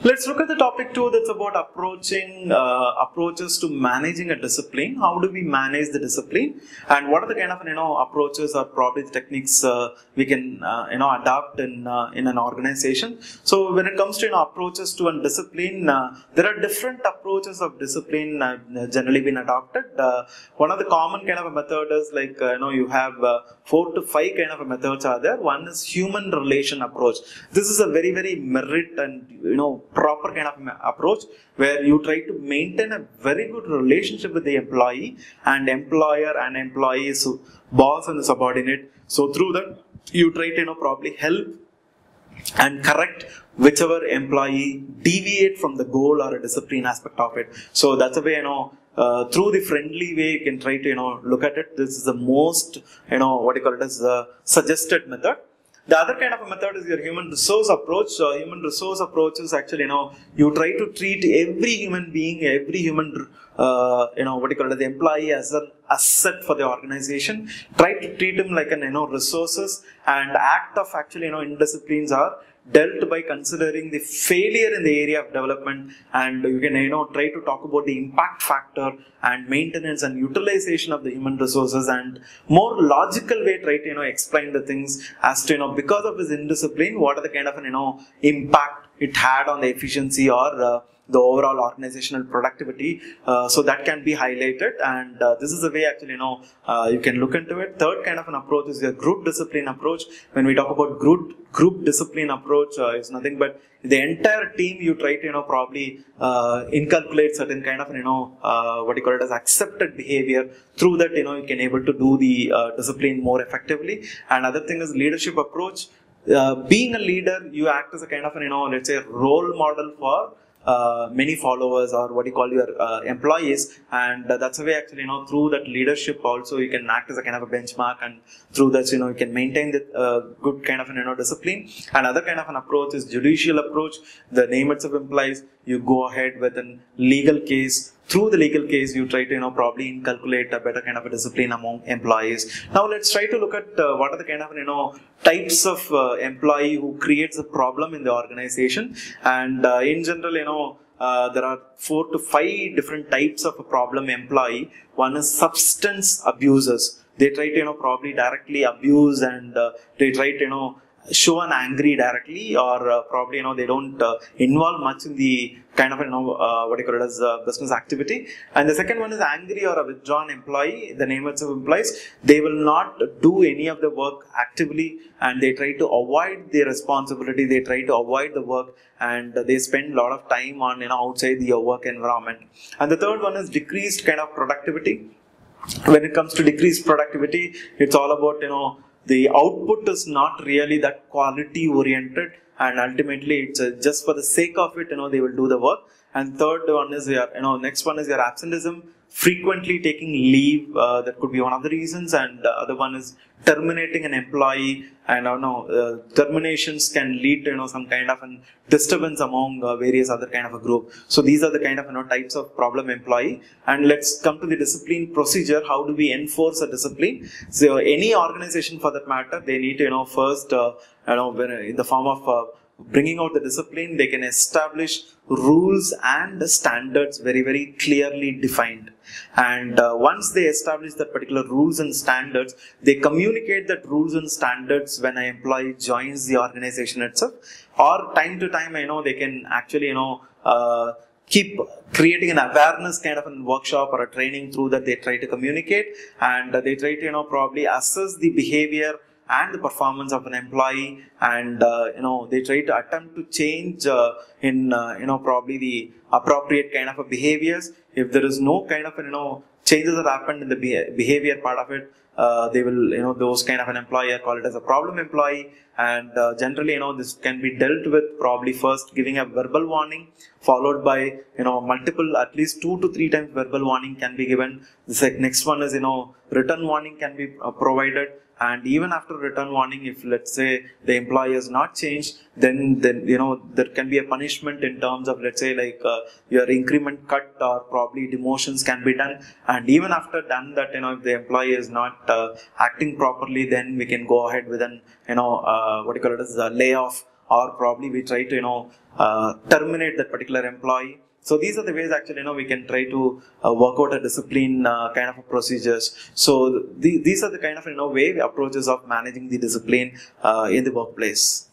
Let's look at the topic two that's about approaching uh, approaches to managing a discipline. How do we manage the discipline, and what are the kind of you know approaches or probably techniques uh, we can uh, you know adopt in uh, in an organization. So when it comes to you know approaches to a discipline, uh, there are different approaches of discipline uh, generally been adopted. One of the common kind of a method is like you know you have four to five kind of methods are there. One is human relation approach. This is a very very merit and you know proper kind of approach where you try to maintain a very good relationship with the employee and employer and employees, boss and the subordinate. So through that, you try to you know probably help and correct whichever employee deviate from the goal or a discipline aspect of it. So that's a way you know uh, through the friendly way you can try to you know look at it. This is the most you know what you call it as the suggested method. The other kind of a method is your human resource approach. So human resource approach is actually, you know, you try to treat every human being, every human, uh, you know, what you call it, the employee as an asset for the organization. Try to treat him like an, you know, resources and act of actually, you know, indisciplines are dealt by considering the failure in the area of development and you can you know try to talk about the impact factor and maintenance and utilization of the human resources and more logical way try to you know explain the things as to you know because of his indiscipline what are the kind of an, you know impact it had on the efficiency or uh, the overall organizational productivity. Uh, so that can be highlighted, and uh, this is the way actually you know uh, you can look into it. Third kind of an approach is your group discipline approach. When we talk about group group discipline approach, uh, it's nothing but the entire team you try to you know probably uh, inculcate certain kind of you know uh, what you call it as accepted behavior. Through that you know you can able to do the discipline more effectively. And other thing is leadership approach. being a leader, you act as a kind of an, you know, let's say role model for uh, many followers or what you call your uh, employees. And uh, that's a way actually you know through that leadership also you can act as a kind of a benchmark and through that you know you can maintain the uh, good kind of an you know discipline. Another kind of an approach is judicial approach. The name itself implies you go ahead with a legal case through the legal case you try to you know probably calculate a better kind of a discipline among employees. Now let's try to look at uh, what are the kind of you know types of uh, employee who creates a problem in the organization. And uh, in general you know uh, there are four to five different types of a problem employee. One is substance abusers. They try to you know probably directly abuse and uh, they try to you know show an angry directly or uh, probably you know they don't involve much in the kind of you know uh, what you call it as uh, business activity. And the second one is angry or a withdrawn employee. The name itself implies they will not do any of the work actively and they try to avoid the responsibility. They try to avoid the work and they spend a lot of time on you know outside the work environment. And the third one is decreased kind of productivity. When it comes to decreased productivity it's all about you know the output is not really that quality oriented and ultimately it's uh, just for the sake of it you know they will do the work. And third one is your you know next one is your absenteeism frequently taking leave uh, that could be one of the reasons and the other one is terminating an employee and I know uh, terminations can lead to you know some kind of an disturbance among uh, various other kind of a group. So these are the kind of you know types of problem employee. And let's come to the discipline procedure. How do we enforce a discipline? So any organization for that matter they need to you know first uh, you know in the form of uh, bringing out the discipline they can establish rules and standards very very clearly defined. And uh, once they establish that particular rules and standards they communicate that rules and standards when an employee joins the organization itself. Or time to time i know they can actually you know uh, keep creating an awareness kind of a workshop or a training through that they try to communicate. And they try to you know probably assess the behavior and the performance of an employee and uh, you know they try to attempt to change uh, in uh, you know probably the appropriate kind of behaviors. If there is no kind of you know changes that happened in the behavior part of it uh, they will you know those kind of an employee call it as a problem employee. And uh, generally you know this can be dealt with probably first giving a verbal warning followed by you know multiple at least two to three times verbal warning can be given. The next one is you know written warning can be uh, provided and even after return warning if let's say the employee has not changed then then you know there can be a punishment in terms of let's say like uh, your increment cut or probably demotions can be done. And even after done that you know if the employee is not uh, acting properly then we can go ahead with an you know uh, what you call it as a layoff or probably we try to you know uh, terminate that particular employee so these are the ways actually you know we can try to uh, work out a discipline uh, kind of procedures. So the, these are the kind of you know way approaches of managing the discipline uh, in the workplace